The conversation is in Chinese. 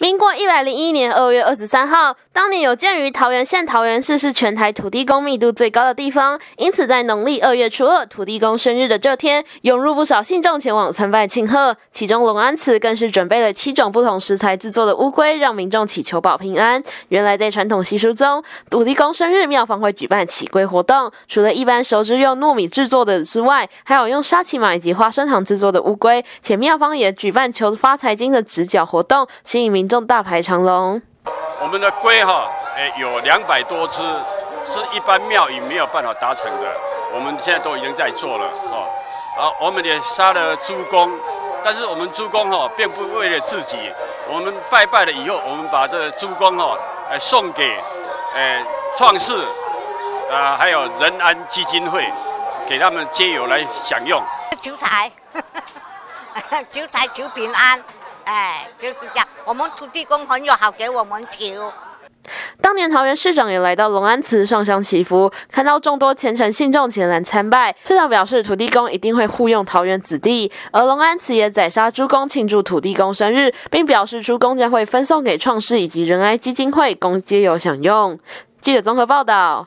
民国一百零一年二月二十三号，当年有鉴于桃园县桃园市是全台土地公密度最高的地方，因此在农历二月初二土地公生日的这天，涌入不少信众前往参拜庆贺。其中龙安祠更是准备了七种不同食材制作的乌龟，让民众祈求保平安。原来在传统习俗中，土地公生日庙方会举办祈龟活动，除了一般熟知用糯米制作的之外，还有用沙琪玛以及花生糖制作的乌龟，且庙方也举办求发财金的直角活动，吸引民。众大排长龙。我们的龟哈，哎，有两百多只，是一般庙宇没有办法达成的。我们现在都已经在做了，哦，好，我们也杀了猪公，但是我们猪公哈，并不为了自己，我们拜拜了以后，我们把这猪公哈，哎，送给，哎，创世，啊，还有仁安基金会，给他们皆有来享用。求财，求财求平安。哎，就是这样。我们土地公很友好，给我们求。当年桃园市长也来到龙安祠上香祈福，看到众多虔诚信众前来参拜，市长表示土地公一定会护佑桃园子弟。而龙安祠也宰杀猪公庆祝土地公生日，并表示猪公将会分送给创世以及仁爱基金会，供皆有享用。记者综合报道。